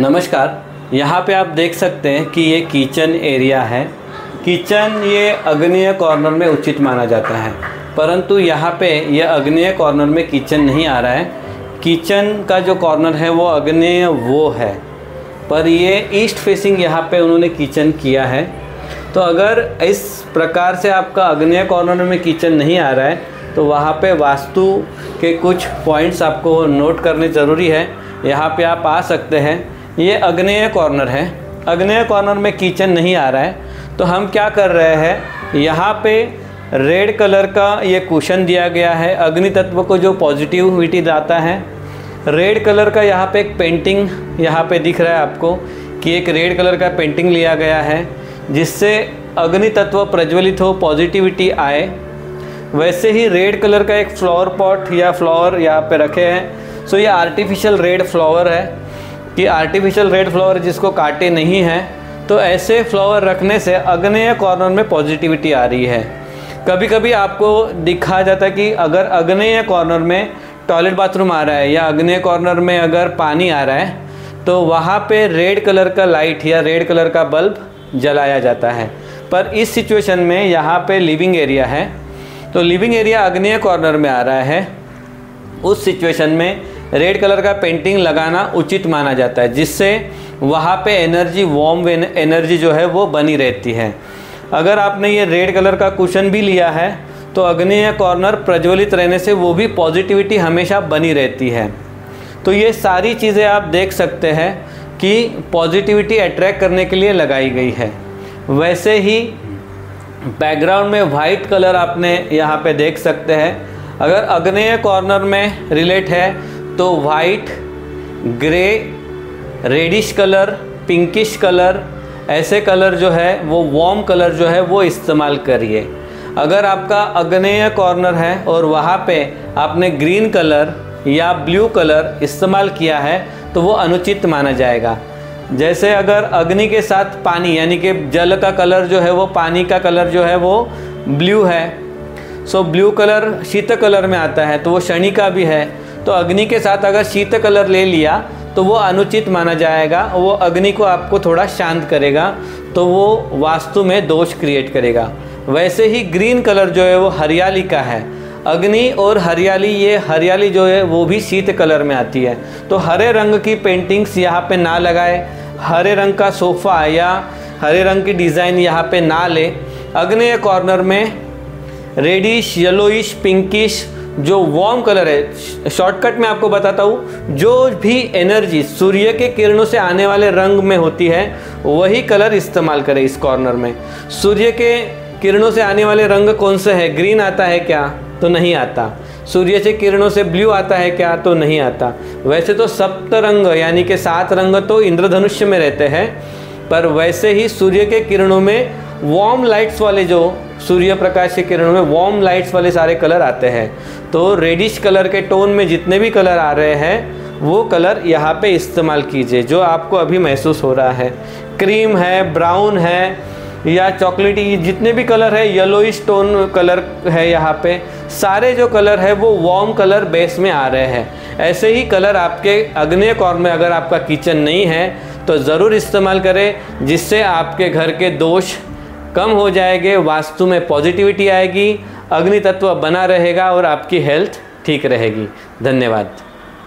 नमस्कार, यहाँ पे आप देख सकते हैं कि ये किचन एरिया है। किचन ये अग्निय कॉर्नर में उचित माना जाता है, परंतु यहाँ पे ये अग्निय कॉर्नर में किचन नहीं आ रहा है। किचन का जो कॉर्नर है, वो अग्निय वो है, पर ये ईस्ट फेसिंग यहाँ पे उन्होंने किचन किया है। तो अगर इस प्रकार से आपका अग्निय कॉर्नर में किचन नहीं आ रहा है तो वहाँ पे वास्तु के कुछ पॉइंट्स आपको नोट करने ज़रूरी है। यहाँ पे आप आ सकते हैं। ये अग्नेय कॉर्नर है। अग्नेय कॉर्नर में किचन नहीं आ रहा है। तो हम क्या कर रहे हैं? यहाँ पे रेड कलर का ये कुशन दिया गया है। अग्नि तत्व को जो पॉजिटिविटी लाता है। रेड कलर का यहाँ पे एक पेंटिंग यहाँ पे दिख रहा है आपको कि एक रेड कलर का पेंटिंग लिया गया है, जिससे अग्नि तत्व प्रज्वलित हो पॉजिटिविटी आए। वैसे ही रेड कलर का एक फ्लावर पॉट या फ्लावर यहाँ पे रखे हैं। सो ये आर्टिफिशियल रेड फ्लावर है। कि आर्टिफिशियल रेड फ्लावर जिसको काटे नहीं हैं तो ऐसे फ्लावर रखने से अग्नेय कॉर्नर में पॉजिटिविटी आ रही है। कभी कभी आपको दिखा जाता है कि अगर अग्नेय कॉर्नर में टॉयलेट बाथरूम आ रहा है या अग्नेय कॉर्नर में अगर पानी आ रहा है तो वहाँ पे रेड कलर का लाइट या रेड कलर का बल्ब जलाया जाता है। पर इस सिचुएशन में यहाँ पे लिविंग एरिया है तो लिविंग एरिया अग्नेय कॉर्नर में आ रहा है। उस सिचुएशन में रेड कलर का पेंटिंग लगाना उचित माना जाता है, जिससे वहाँ पे एनर्जी वॉर्म एनर्जी जो है वो बनी रहती है। अगर आपने ये रेड कलर का कुशन भी लिया है तो अग्नि या कॉर्नर प्रज्वलित रहने से वो भी पॉजिटिविटी हमेशा बनी रहती है। तो ये सारी चीज़ें आप देख सकते हैं कि पॉजिटिविटी अट्रैक्ट करने के लिए लगाई गई है। वैसे ही बैकग्राउंड में वाइट कलर आपने यहाँ पे देख सकते हैं। अगर अग्नेय कॉर्नर में रिलेट है तो white grey reddish colour pinkish colour ऐसे कलर जो है, वो वॉर्म कलर जो है, वो इस्तेमाल करिए। अगर आपका अग्नेय कॉर्नर है और वहाँ पे आपने ग्रीन कलर या ब्लू कलर इस्तेमाल किया है तो वो अनुचित माना जाएगा। जैसे अगर अग्नि के साथ पानी, यानी कि जल का कलर जो है, वो पानी का कलर जो है, वो ब्लू है। सो ब्लू कलर शीत कलर में आता है तो वो शनि का भी है। तो अग्नि के साथ अगर शीत कलर ले लिया तो वो अनुचित माना जाएगा वो अग्नि को आपको थोड़ा शांत करेगा तो वो वास्तु में दोष क्रिएट करेगा। वैसे ही ग्रीन कलर जो है वो हरियाली का है। अग्नि और हरियाली, ये हरियाली जो है वो भी शीत कलर में आती है। तो हरे रंग की पेंटिंग्स यहाँ पे ना लगाए, हरे रंग का सोफ़ा या हरे रंग की डिज़ाइन यहाँ पे ना ले। अग्नि कॉर्नर में रेडिश येलोइश पिंकिश जो वार्म कलर है शॉर्टकट में आपको बताता हूँ, जो भी एनर्जी सूर्य के किरणों से आने वाले रंग में होती है, वही कलर इस्तेमाल करें इस कॉर्नर में। सूर्य के किरणों से आने वाले रंग कौन से है? ग्रीन आता है क्या? तो नहीं आता। सूर्य से किरणों से ब्लू आता है क्या? तो नहीं आता। वैसे तो सप्त रंग यानी कि सात रंग तो इंद्रधनुष्य में रहते हैं, पर वैसे ही सूर्य के किरणों में वार्म लाइट्स वाले जो सूर्य प्रकाश के किरणों में वार्म लाइट्स वाले सारे कलर आते हैं। तो रेडिश कलर के टोन में जितने भी कलर आ रहे हैं, वो कलर यहाँ पे इस्तेमाल कीजिए, जो आपको अभी महसूस हो रहा है। क्रीम है ब्राउन है, या चॉकलेटी जितने भी कलर है येलोइश टोन कलर है यहाँ पे। सारे जो कलर है, वो वार्म कलर बेस में आ रहे हैं। ऐसे ही कलर आपके अग्नि कौर में अगर आपका किचन नहीं है तो ज़रूर इस्तेमाल करें, जिससे आपके घर के दोष कम हो जाएँगे, वास्तु में पॉजिटिविटी आएगी अग्नि तत्व बना रहेगा और आपकी हेल्थ ठीक रहेगी। धन्यवाद।